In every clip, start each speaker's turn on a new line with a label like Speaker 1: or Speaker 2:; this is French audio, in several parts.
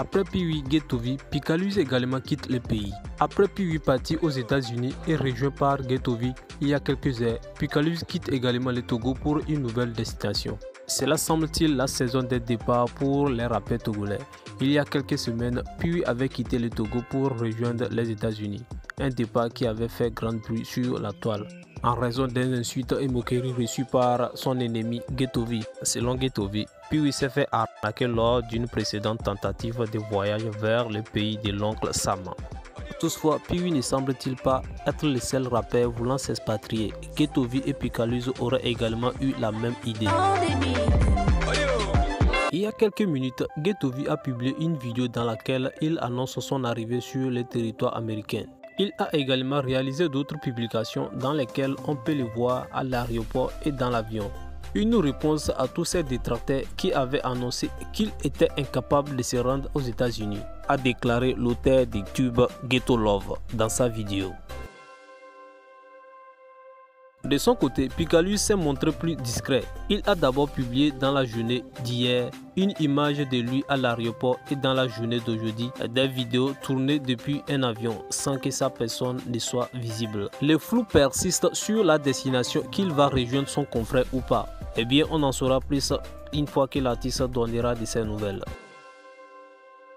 Speaker 1: Après Piwi Getovi, Picalus également quitte le pays. Après Piwi parti aux États-Unis et rejoint par Getovi il y a quelques heures, Picalus quitte également le Togo pour une nouvelle destination. Cela semble-t-il la saison des départs pour les rappeurs togolais. Il y a quelques semaines, Piwi avait quitté le Togo pour rejoindre les États-Unis. Un départ qui avait fait grand bruit sur la toile en raison d'un insulte et moqueries reçues par son ennemi Getovi. Selon Getovi, puis s'est fait arnaquer lors d'une précédente tentative de voyage vers le pays de l'oncle Sam. Toutefois, Piwi ne semble-t-il pas être le seul rappeur voulant s'expatrier. Getovi et Picalus auraient également eu la même idée. Il y a quelques minutes, Getovi a publié une vidéo dans laquelle il annonce son arrivée sur le territoire américain. Il a également réalisé d'autres publications dans lesquelles on peut le voir à l'aéroport et dans l'avion. Une réponse à tous ces détracteurs qui avaient annoncé qu'il était incapable de se rendre aux États-Unis, a déclaré l'auteur du tube Ghetto Love dans sa vidéo. De son côté, Picalus s'est montré plus discret. Il a d'abord publié dans la journée d'hier une image de lui à l'aéroport et dans la journée d'aujourd'hui des vidéos tournées depuis un avion sans que sa personne ne soit visible. Le flou persiste sur la destination qu'il va rejoindre son confrère ou pas. Eh bien, on en saura plus une fois que l'artiste donnera de ses nouvelles.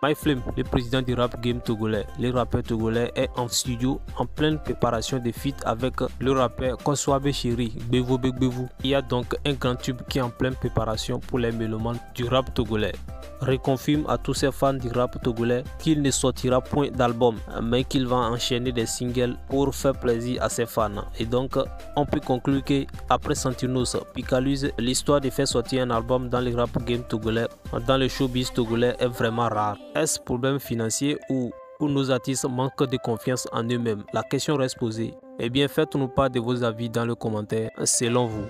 Speaker 1: MyFlame, le président du rap game togolais, le rappeur togolais est en studio en pleine préparation de feat avec le rappeur Koswabe Chéri, Bevo Bevo. Il y a donc un grand tube qui est en pleine préparation pour les mélomanes du rap togolais reconfirme à tous ses fans du rap togolais qu'il ne sortira point d'album, mais qu'il va enchaîner des singles pour faire plaisir à ses fans. Et donc, on peut conclure que après Santinos, Picalus, l'histoire de faire sortir un album dans le rap game togolais, dans le showbiz togolais est vraiment rare. Est-ce problème financier ou ou nos artistes manquent de confiance en eux-mêmes? La question reste posée. Eh bien, faites-nous part de vos avis dans le commentaire selon vous.